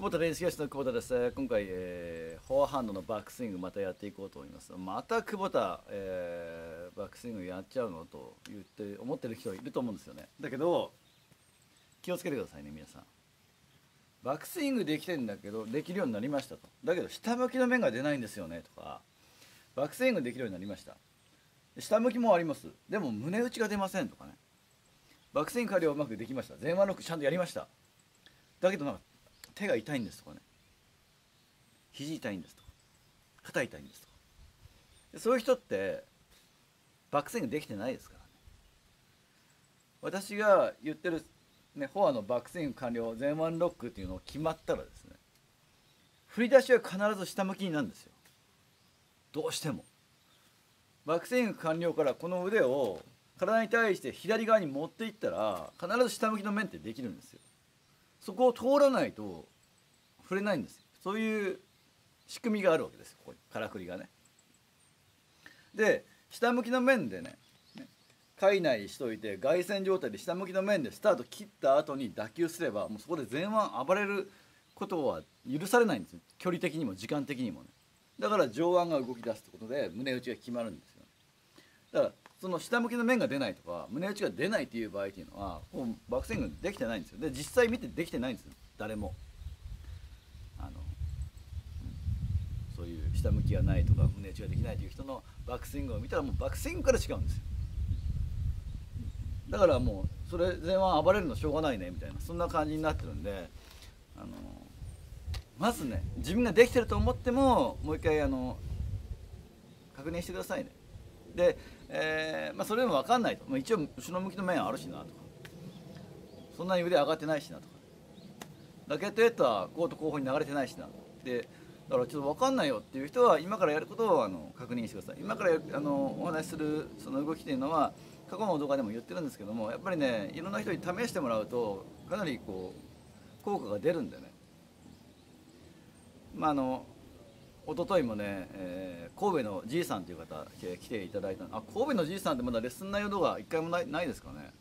久保田練習室の久保田です。今回、えーフォアハンドのバックスイングまたやっていこうと思います。また久保田、えーバックスイングやっちゃうのと言って思ってる人いると思うんですよね。だけど気をつけてくださいね皆さん。バックスイングできてんだけどできるようになりましたと。だけど下向きの面が出ないんですよねとかバックスイングできるようになりました。下向きもあります。でも胸打ちが出ませんとかね。バックスイング仮をうまくできました。前腕ロックちゃんとやりました。だけどなんか手が痛いんですとかね。肘痛いんですとか。肩痛いんですとか。でそういう人ってバックスイングできてないですからね。私が言ってる、ね、フォアのバックスイング完了前腕ロックっていうのを決まったらですね振り出しは必ず下向きになるんですよ。どうしても。バックスイング完了からこの腕を体に対して左側に持っていったら必ず下向きの面ってできるんですよ。そこを通らないと触れないんですよ。そういう仕組みがあるわけですここに。からくりがね。で下向きの面でねね体内しといて外旋状態で下向きの面でスタート切った後に打球すればもうそこで前腕暴れることは許されないんですよ。距離的にも時間的にもね。だから上腕が動き出すってことで胸打ちが決まるんですよ。だからその下向きの面が出ないとか胸打ちが出ないっていう場合っていうのはこうバックスイングできてないんですよ。で実際見てできてないんですよ。誰もあの、うんそういう下向きがないとか胸打ちができないという人のバックスイングを見たらもうバックスイングから違うんですよ。だからもうそれ前腕暴れるのしょうがないねみたいなそんな感じになってるんであのまずね自分ができてると思ってももう一回あの確認してくださいね。で、えーまあ、それでも分かんないと、まあ、一応後ろ向きの面あるしなとか。そんなに腕上がってないしなとか。ラケットヘッドはコート後方に流れてないしな。でだからちょっと分かんないよっていう人は今からやることをあの確認してください。今からあのお話しするその動きっていうのは過去の動画でも言ってるんですけどもやっぱりねいろんな人に試してもらうとかなりこう効果が出るんでね。まああの一昨日もね、えー神戸のじいさんという方えー来ていただいた。あ神戸のじいさんってまだレッスン内容動画一回もないないですかね。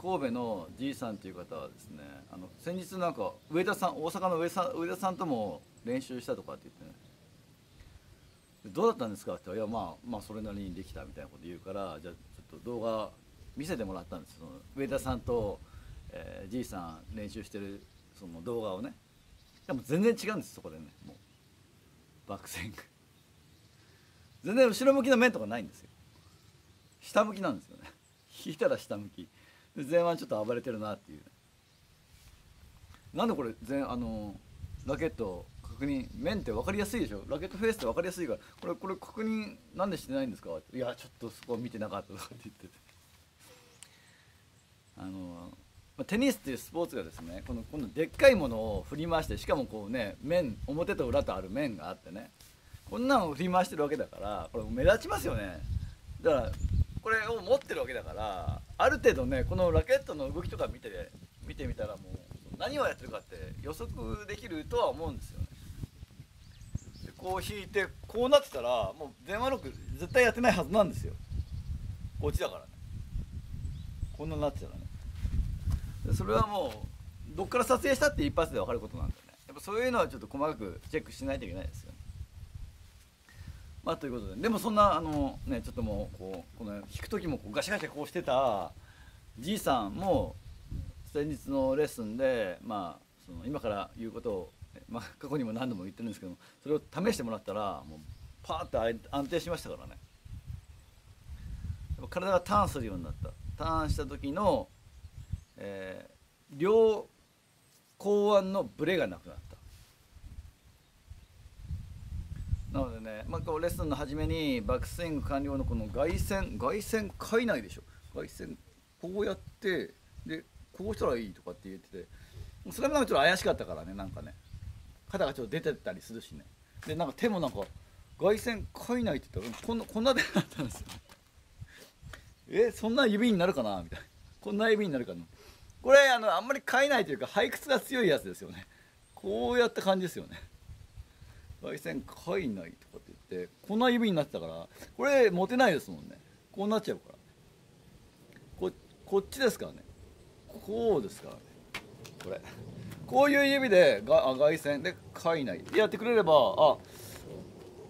神戸のじいさんという方はですねあの先日なんか上田さん大阪の上さん上田さんとも練習したとかって言ってね。どうだったんですかって言ったらいやまあまあそれなりにできたみたいなこと言うからじゃあちょっと動画見せてもらったんです。その上田さんと、えーじいさん練習してるその動画をね。でも全然違うんですそこでね。もうバックスイング全然後ろ向きの面とかないんですよ。下向きなんですよね。引いたら下向き。で前腕ちょっと暴れてるなっていう。なんでこれ前あのラケット確認。面って分かりやすいでしょ？ラケットフェースって分かりやすいから。これこれ確認なんでしてないんですか？っていやちょっとそこ見てなかったとかって言って。てあのテニスっていうスポーツがですねこのこのでっかいものを振り回してしかもこうね面表と裏とある面があってね。こんなのを振り回してるわけだからこれ目立ちますよね。だからこれを持ってるわけだからある程度ねこのラケットの動きとか見て見てみたらもう何をやってるかって予測できるとは思うんですよね。こう引いてこうなってたらもう電話ロック絶対やってないはずなんですよ。こっちだからね。こんなになってたらね。それはもうどっから撮影したって一発で分かることなんでね。やっぱそういうのはちょっと細かくチェックしないといけないですよね。まあということででもそんなあのねちょっともうこうこの弾く時もこうガシャガシャこうしてたじいさんも先日のレッスンでまあその今から言うことを、まあ、過去にも何度も言ってるんですけどもそれを試してもらったらもうパーッと安定しましたからね。体がターンするようになった。ターンした時の、えー両後腕のブレがなくなった。なのでね、まあ、こうレッスンの初めにバックスイング完了のこの外旋外旋界内でしょ。外旋こうやってでこうしたらいいとかって言っててそれもなんかちょっと怪しかったからねなんかね。肩がちょっと出てたりするしね。でなんか手もなんか外旋界内って言ったらこんなこんな手だったんですよ。えそんな指になるかなみたいな。こんな指になるかな。これあのあんまり界内というか背屈が強いやつですよね。こうやった感じですよね。外線界内とかって言ってこんな指になってたからこれ持てないですもんね。こうなっちゃうから。ここっちですからね。こうですからね。これ。こういう指でがあ外線で海内でやってくれればあ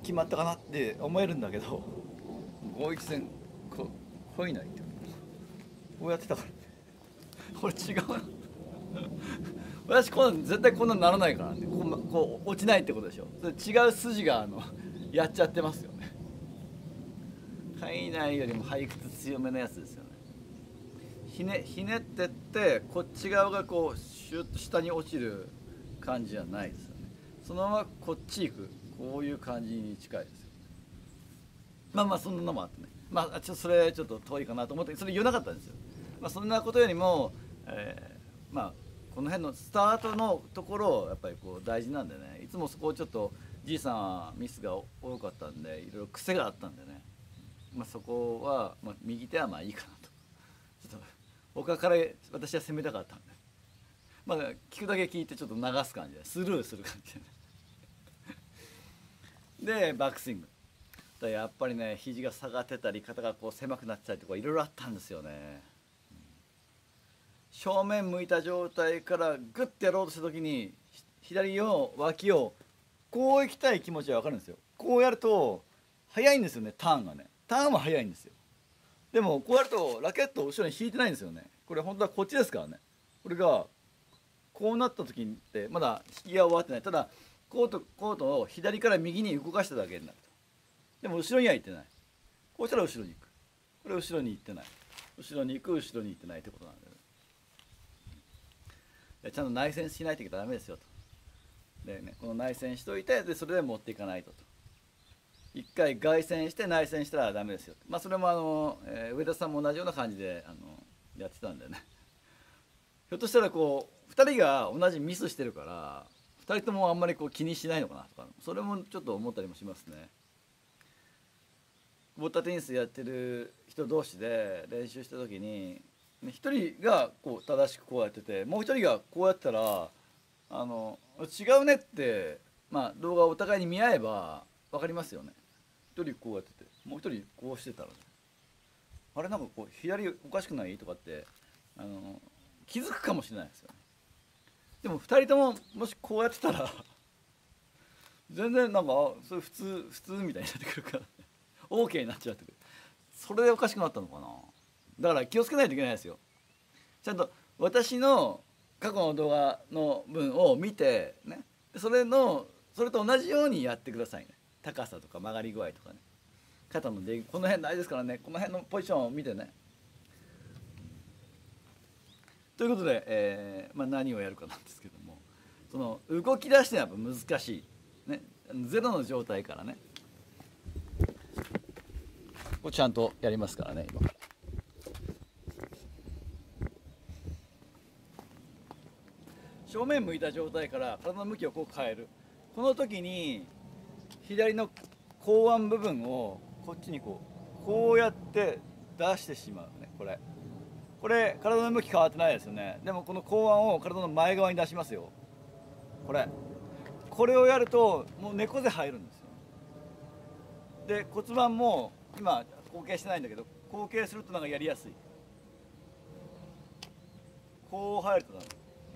決まったかなって思えるんだけど合一線こ海内ってこうやってたから。これ違うな。私こん絶対こんなにならないからね。こうこう落ちないってことでしょ。それ違う筋があのやっちゃってますよね。海内よりも背屈強めのやつですよね。ひねひねってってこっち側がこうシュッと下に落ちる感じじゃないですよね。そのままこっち行く。こういう感じに近いですよ。ねまあまあそんなのもあってね。まあちょっとそれちょっと遠いかなと思ってそれ言わなかったんですよ。まあそんなことよりも、えー、まあこの辺のスタートのところをやっぱりこう大事なんでね。いつもそこをちょっとじいさんはミスが多かったんでいろいろ癖があったんでね、まあ、そこは、まあ、右手はまあいいかなと。ちょっと他から私は攻めたかったんで。まあ聞くだけ聞いてちょっと流す感じでスルーする感じで でバックスイング。だやっぱりね肘が下がってたり肩がこう狭くなってたりとかいろいろあったんですよね。正面向いた状態からグッてやろうとした時に左の脇をこう行きたい気持ちは分かるんですよ。こうやると速いんですよねターンがね。ターンは速いんですよ。でもこうやるとラケットを後ろに引いてないんですよね。これ本当はこっちですからね。これがこうなった時ってまだ引きが終わってない。ただコートコートを左から右に動かしただけになると。でも後ろには行ってない。こうしたら後ろに行く。これ後ろに行ってない。後ろに行く後ろに行ってないってことなんだよね。ちゃんと内旋しないといけダメですよと。でねこの内旋しといてでそれで持っていかないとと。一回外旋して内旋したらダメですよまあそれもあの、えー、上田さんも同じような感じであのやってたんだよね。ひょっとしたらこう2人が同じミスしてるから2人ともあんまりこう気にしないのかなとかそれもちょっと思ったりもしますね。ボッタテニスやってる人同士で練習した時に1人がこう正しくこうやっててもう1人がこうやったらあの違うねってまあ動画をお互いに見合えば分かりますよね。1人こうやっててもう1人こうしてたらね。あれなんかこう左おかしくない？とかってあの気づくかもしれないですよね。でも2人とももしこうやってたら全然なんかそれ普通普通みたいになってくるから、OK になっちゃってくる。それでおかしくなったのかな。だから気をつけないといけないですよ。ちゃんと私の過去の動画の分を見てね。それのそれと同じようにやってくださいね。高さとか曲がり具合とかね。肩の出この辺大事ですからね。この辺のポジションを見てね。ということで、えーまあ、何をやるかなんですけどもその動き出してやっぱ難しい、ね、ゼロの状態からね。これちゃんとやりますからね今から。正面向いた状態から体の向きをこう変える。この時に左の後腕部分をこっちにこうこうやって出してしまうねこれ。これ体の向き変わってないですよね。でもこの後腕を体の前側に出しますよ。これ。これをやるともう猫背入るんですよ。で骨盤も今後傾してないんだけど後傾するとなんかやりやすい。こう入るとなる。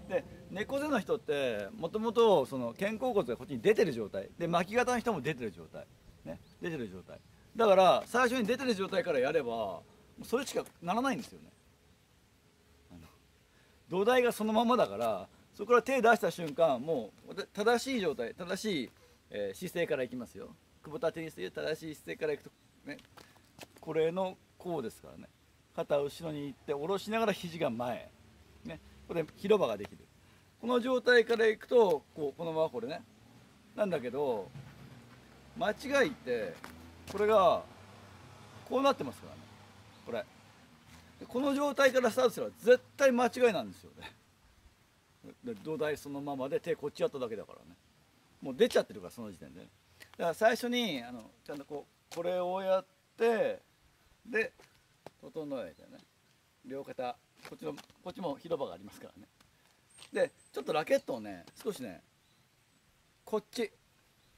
で猫背の人ってもともと肩甲骨がこっちに出てる状態。で巻き型の人も出てる状態。ね。出てる状態。だから最初に出てる状態からやればそれしかならないんですよね。土台がそのままだからそこから手出した瞬間もう正しい状態正しい、えー、姿勢からいきますよ。久保田テニスでいう正しい姿勢からいくとねこれのこうですからね。肩を後ろに行って下ろしながら肘が前ねこれ広場ができる。この状態からいくとこうこのままこれね。なんだけど間違いってこれがこうなってますからね。これ。この状態からスタートすれば絶対間違いなんですよね。土台そのままで手こっちやっただけだからね。もう出ちゃってるからその時点で、だから最初にあのちゃんとこうこれをやってで整えてね。両肩こっちのこっちも広場がありますからね。でちょっとラケットをね少しねこっち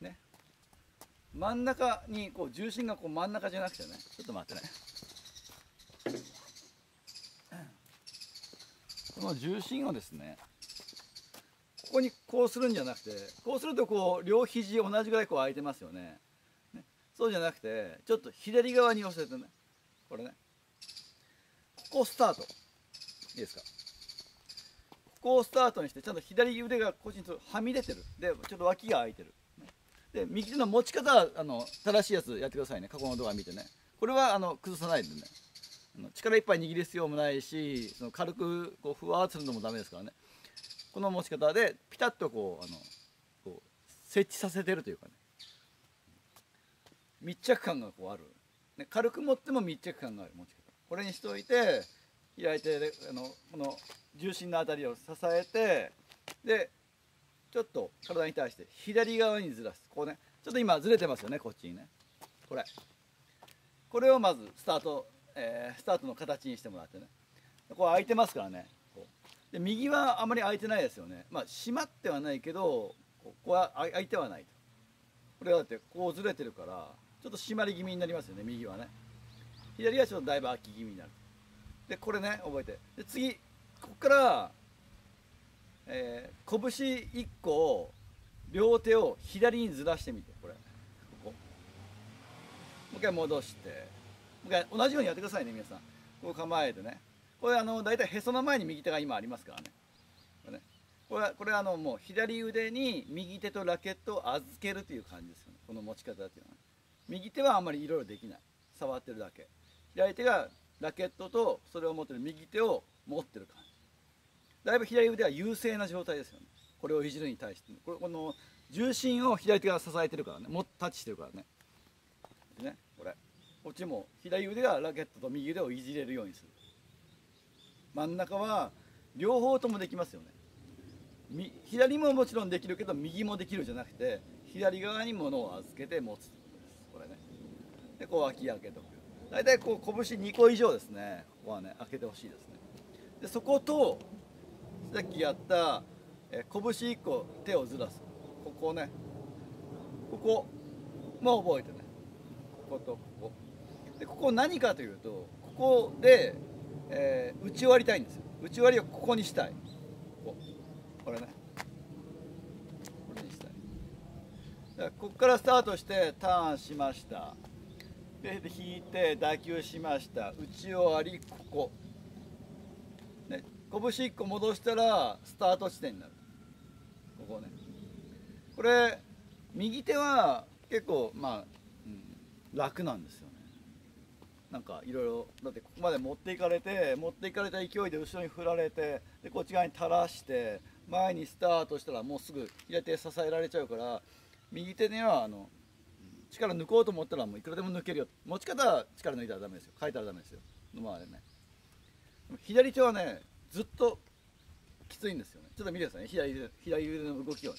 ね。真ん中にこう重心がこう真ん中じゃなくてねちょっと待ってね。この重心をですねここにこうするんじゃなくてこうするとこう両肘同じぐらいこう空いてますよね。ね。そうじゃなくてちょっと左側に寄せてね。これね。ここスタート。いいですか。ここをスタートにしてちゃんと左腕がこっちにはみ出てる。でちょっと脇が空いてる。で右手の持ち方はあの正しいやつやってくださいね。過去の動画見てね。これはあの崩さないでね。力いっぱい握る必要もないしその軽くこうふわーっとするのもダメですからね。この持ち方でピタッとこうあのこう設置させてるというかね。密着感がこうある、ね、軽く持っても密着感がある持ち方。これにしておいて開いてあのこの重心のあたりを支えてでちょっと体に対して左側にずらす。こうね。ちょっと今ずれてますよねこっちにね。これ。これをまずスタート、えー、スタートの形にしてもらってね。こう開いてますからね。で右はあまり開いてないですよね。まあ閉まってはないけどここは開いてはないと。これはだってこうずれてるからちょっと締まり気味になりますよね右はね。左はちょっとだいぶ開き気味になるでこれね覚えて。で次ここからえー、拳1個を両手を左にずらしてみてこれ。ここ。もう一回戻して。同じようにやってくださいね皆さん。こう構えてね。これあの大体へその前に右手が今ありますからね。これね。これはこれはあのもう左腕に右手とラケットを預けるという感じですよね。この持ち方っていうのは、右手はあんまりいろいろできない。触ってるだけ。左手がラケットとそれを持ってる右手を持ってる感じ。だいぶ左腕は優勢な状態ですよね。これをいじるに対してこれこの重心を左手が支えてるからね。もっとタッチしてるからね。ねこれ。こっちも左腕がラケットと右腕をいじれるようにする。真ん中は両方ともできますよね。左ももちろんできるけど右もできるじゃなくて左側に物を預けて持つこれね。でこう脇開けとく。大体こう拳2個以上ですね。ここはね開けてほしいですね。でそことさっきやった、え拳1個手をずらす。ここね。ここも覚えてね。こことでここ何かというとここで、えー、打ち割りたいんですよ。打ち割りをここにしたい。ここれね。これにしたい。ここからスタートしてターンしました。で引いて打球しました。打ち終わりここ。ね拳1個戻したらスタート地点になる。ここね。これ右手は結構まあ、うん、楽なんですよ。なんかいろいろだってここまで持っていかれて持っていかれた勢いで後ろに振られてでこっち側に垂らして前にスタートしたらもうすぐ左手支えられちゃうから右手にはあの力抜こうと思ったらもういくらでも抜けるよ。持ち方は力抜いたらダメですよ。書いたらダメですよ。のまでね。左手はねずっときついんですよね。ちょっと見てくださいね。左腕左腕の動きをね。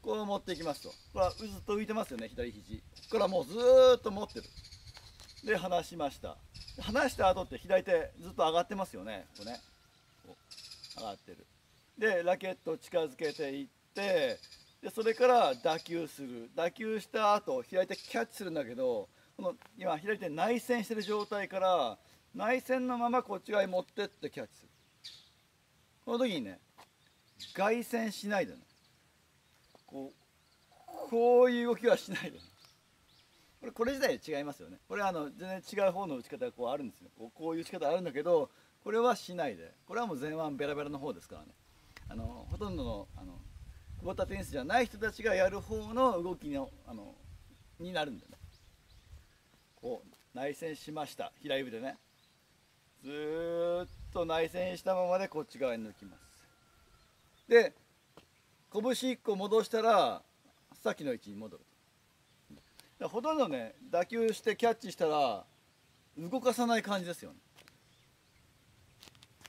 こう持っていきますと。これはずっと浮いてますよね。左肘。ここからもうずっと持ってる。で離しました。離した後って左手ずっと上がってますよね。こうね。こう上がってる。でラケット近づけていってでそれから打球する。打球した後左手キャッチするんだけどこの今左手内旋してる状態から内旋のままこっち側に持ってってキャッチする。この時にね凱旋しないでね。こうこういう動きはしないでね。これこれ自体違いますよね。これはあの全然違う方の打ち方がこうあるんですよ。こうこういう打ち方あるんだけどこれはしないで。これはもう前腕ベラベラの方ですからね。あのほとんどのあの久保田テニスじゃない人たちがやる方の動きのあのになるんでね。こう内旋しました。平指でね。ずっと内旋したままでこっち側に抜きます。で拳1個戻したらさっきの位置に戻るほとんどね打球してキャッチしたら動かさない感じですよね。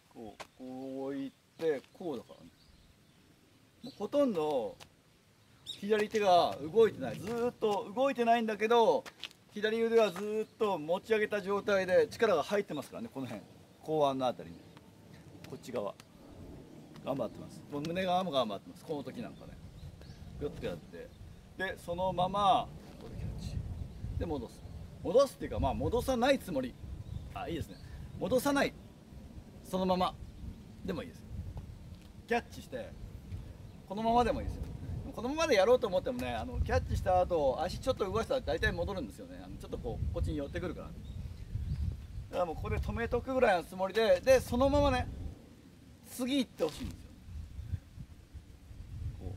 こうこういってこうだからね。もうほとんど左手が動いてない。ずっと動いてないんだけど左腕はずっと持ち上げた状態で力が入ってますからねこの辺。後腕のあたりに。こっち側。頑張ってます。もう胸側も頑張ってます。この時なんかね。グッとやって。でそのままで戻す。戻すっていうかまあ戻さないつもり。あいいですね。戻さない。そのまま。でもいいです。キャッチして。このままでもいいですよ。このままでやろうと思ってもねあのキャッチした後足ちょっと動かしたら大体戻るんですよね。あのちょっとこうこっちに寄ってくるから。だからもうここで止めとくぐらいのつもりででそのままね次行ってほしいんですよ。こ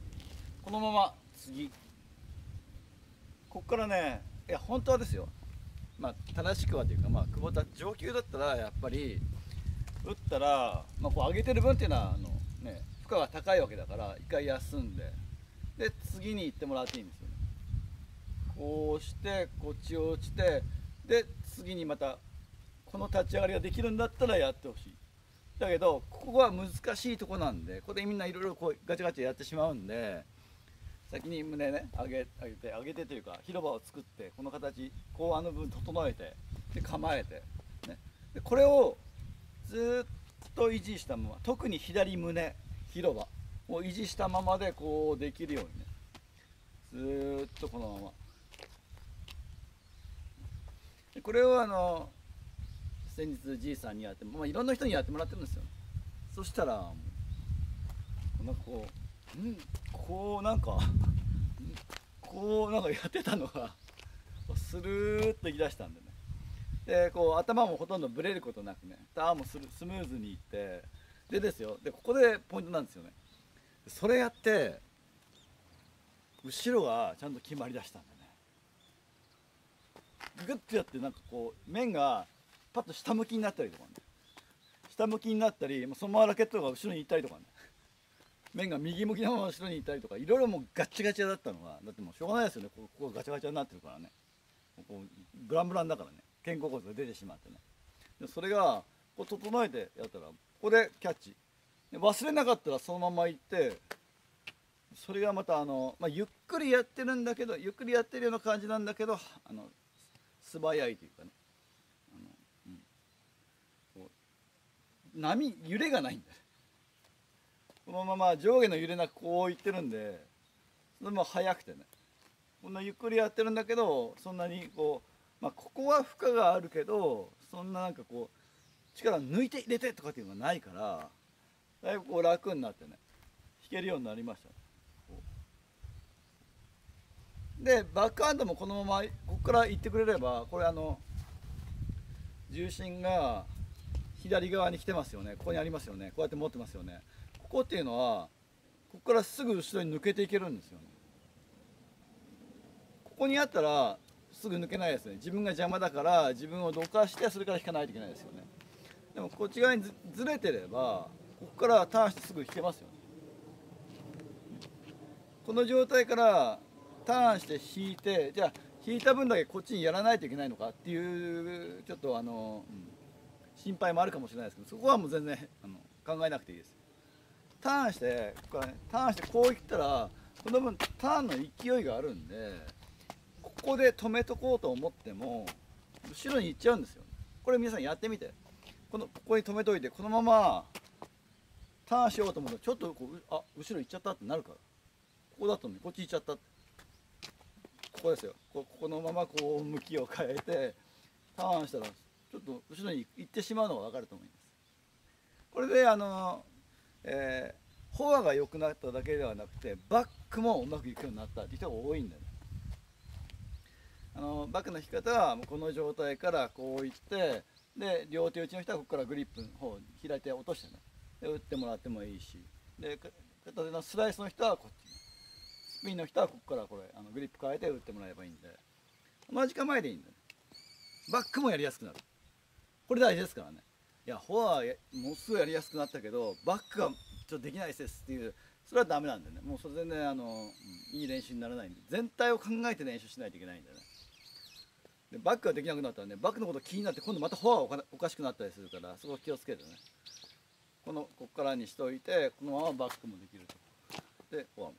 このまま次。こっからねいや本当はですよ。まあ正しくはというかまあ久保田上級だったらやっぱり打ったら、まあ、こう上げてる分っていうのはあの、ね、負荷が高いわけだから一回休んでで次に行ってもらっていいんですよね。こうしてこっちを落ちてで次にまたこの立ち上がりができるんだったらやってほしい。だけどここは難しいとこなんでここでみんないろいろガチャガチャやってしまうんで先に胸ね上げ上げて上げてというか広場を作ってこの形こうあの部分整えてで構えて、ね、でこれをずっと維持したまま特に左胸広場を維持したままでこうできるようにね。ずっとこのまま。でこれをあの先日じいさんにやってまあいろんな人にやってもらってるんですよ。そしたらもうなこうんこうなんかこうなんかやってたのがスルーっといきだしたんでね。でこう頭もほとんどブレることなくねターンもススムーズにいってでですよ。でここでポイントなんですよね。それやって後ろがちゃんと決まりだしたんだね。グッとやってなんかこう面がパッと下向きになったりとかね。下向きになったりそのままラケットが後ろに行ったりとかね。面が右向きのまま後ろに行ったりとかいろいろもうガッチガチだったのがだってもうしょうがないですよね。ここガチャガチャになってるからね。こうブランブランだからね。肩甲骨が出てしまってね。でそれがこう整えてやったらここでキャッチ。で忘れなかったらそのまま行ってそれがまたあの、まあ、ゆっくりやってるんだけどゆっくりやってるような感じなんだけどあの素早いというかね。あの、うん、う波揺れがないんだよこのまま上下の揺れなくこういってるんでそれも速くてね。こんなゆっくりやってるんだけどそんなにこう、まあ、ここは負荷があるけどそんななんかこう力抜いて入れてとかっていうのがないからだいぶこう楽になってね弾けるようになりましたでバックハンドもこのままここから行ってくれればこれあの重心が左側に来てますよね。ここにありますよね。こうやって持ってますよね。こっていうのはここからすぐ後ろに抜けていけるんですよね。ここにあったらすぐ抜けないですね。自分が邪魔だから自分をどかしてそれから引かないといけないですよね。でもこっち側にずずれてればここからターンしてすぐ引けますよね。この状態からターンして引いてじゃあ引いた分だけこっちにやらないといけないのかっていうちょっとあの、うん心配もあるかもしれないですけどそこはもう全然あの考えなくていいです。ターンしてここねターンしてこういったらこの分ターンの勢いがあるんでここで止めとこうと思っても後ろに行っちゃうんですよ。これ皆さんやってみて。このここに止めといてこのままターンしようと思うとちょっとこうあ後ろ行っちゃったってなるから。ここだとねこっち行っちゃったって。ここですよ。こここのままこう向きを変えてターンしたらちょっと後ろに行ってしまうのが分かると思います。これであの、えー、フォアが良くなっただけではなくてバックもうまくいくようになったっていう人が多いんだよね。あのバックの引き方はこの状態からこういってで両手打ちの人はここからグリップの方開いて落としてね。で打ってもらってもいいし。で片手のスライスの人はこっち。スピンの人はここからこれあのグリップ変えて打ってもらえばいいんで。同じ構えでいいんだね。バックもやりやすくなる。これ大事ですからね。いやフォアはものすごいやりやすくなったけどバックがちょっとできないですっていうそれはダメなんでね。もうそれ全然あの、いい練習にならないんで。全体を考えて練習しないといけないんでね。でバックができなくなったらねバックのこと気になって今度またフォアがおかしくなったりするからそこ気をつけてね。このここからにしといてこのままバックもできると。でフォアも。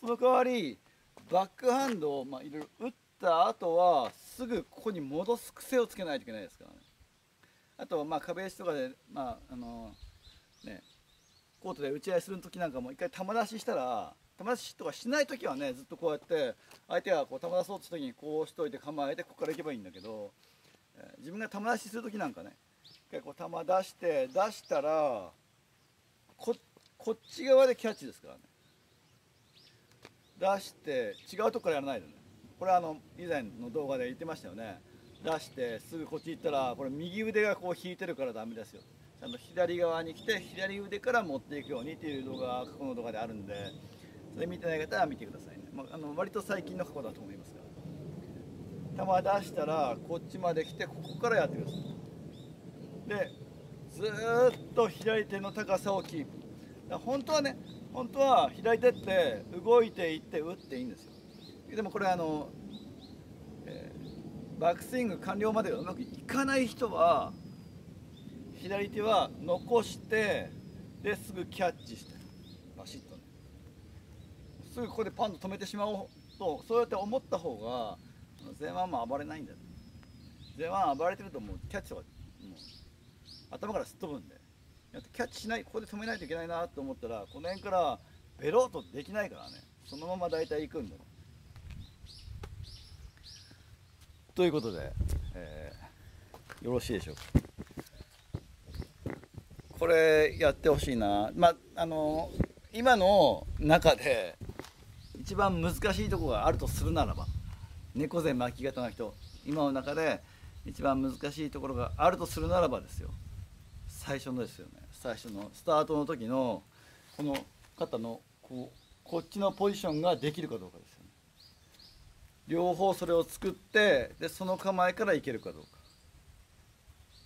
その代わりバックハンドをまあいろいろ打った後はすぐここに戻す癖をつけないといけないですからね。あとまあ壁石とかでまああのねコートで打ち合いする時なんかも一回球出ししたら球出しとかしない時はねずっとこうやって相手がこう球出そうとした時にこうしといて構えてここから行けばいいんだけど、えー自分が球出しする時なんかね一回こう球出して出したらここっち側でキャッチですからね。出して違うとこからやらないでね。これはあの以前の動画で言ってましたよね。出してすぐこっち行ったらこれ右腕がこう引いてるからダメですよ。ちゃんと左側に来て左腕から持っていくようにっていう動画が過去の動画であるんでそれ見てない方は見てくださいね、まあ、あの割と最近の過去だと思いますが球出したらこっちまで来てここからやってください。でずっと左手の高さをキープ。本当はね本当は左手って動いていって打っていいんですよ。でもこれあの、バックスイング完了までがうまくいかない人は左手は残してですぐキャッチしてバシッとね。すぐここでパンと止めてしまおうとそうやって思った方が前腕も暴れないんだよ。前腕暴れてるともうキャッチとかもう頭からすっ飛ぶんで。キャッチしないここで止めないといけないなと思ったらこの辺からベローとできないからね。そのまま大体行くんだよ。ということで、えー、よろしいでしょうか？これやってほしいな。まああの今の中で一番難しいとこがあるとするならば猫背巻き型の人今の中で一番難しいところがあるとするならばですよ。最初のですよね。最初のスタートの時のこの肩のこうこっちのポジションができるかどうかです両方それを作ってでその構えからいけるかどうか。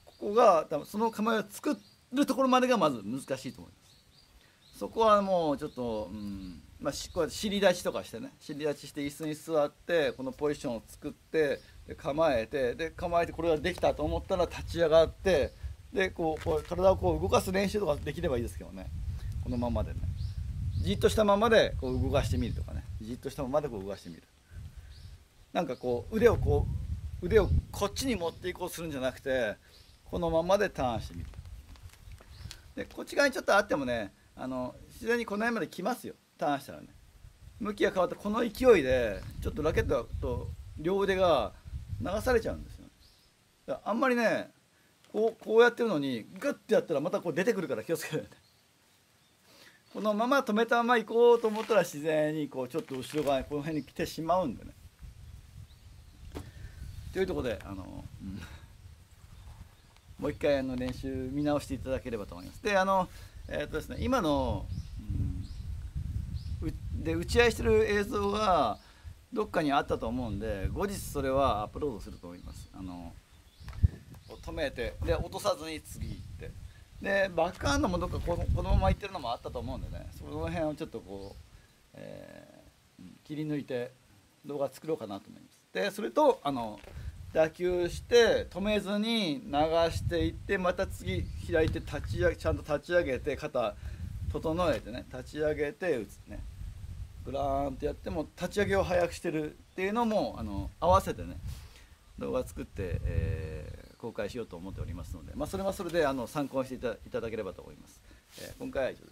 ここが多分その構えを作るところまでがまず難しいと思います。そこはもうちょっと、うんまあ、こうやって尻立ちとかしてね。尻立ちして椅子に座ってこのポジションを作ってで構えてで構えてこれができたと思ったら立ち上がってでこうこう体をこう動かす練習とかできればいいですけどね。このままでね。じっとしたままでこう動かしてみるとかね。じっとしたままでこう動かしてみる。なんかこう腕をこう腕をこっちに持っていこうするんじゃなくてこのままでターンしてみる。でこっち側にちょっとあってもねあの自然にこの辺まで来ますよ。ターンしたらね。向きが変わったこの勢いでちょっとラケットと両腕が流されちゃうんですよ。だからあんまりねこうこうやってるのにグッてやったらまたこう出てくるから気をつけてこのまま止めたまま行こうと思ったら自然にこうちょっと後ろ側にこの辺に来てしまうんでね。というところであの、うん、もう一回あの練習見直していただければと思います。であのえー、とですね今の、うん、で打ち合いしてる映像がどっかにあったと思うんで後日それはアップロードすると思います。あの止めてで落とさずに次行って。でバックハンドもどっかこのこのまま行ってるのもあったと思うんでねその辺をちょっとこう、えー、切り抜いて動画作ろうかなと思います。でそれとあの打球して止めずに流していってまた次開いて立ち上げちゃんと立ち上げて肩整えてね立ち上げて打つね。グラーンってやっても立ち上げを早くしてるっていうのもあの合わせてね動画作って、えー、公開しようと思っておりますので、まあ、それはそれであの参考にしていただければと思います、えー、今回は以上です。